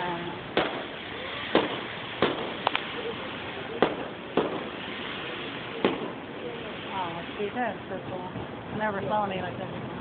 sana. Oh, see, that's this one. I never saw any like that before.